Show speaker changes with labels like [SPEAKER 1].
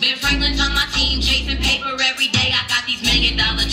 [SPEAKER 1] Ben Franklin's on my team, chasing paper every day. I got these million dollar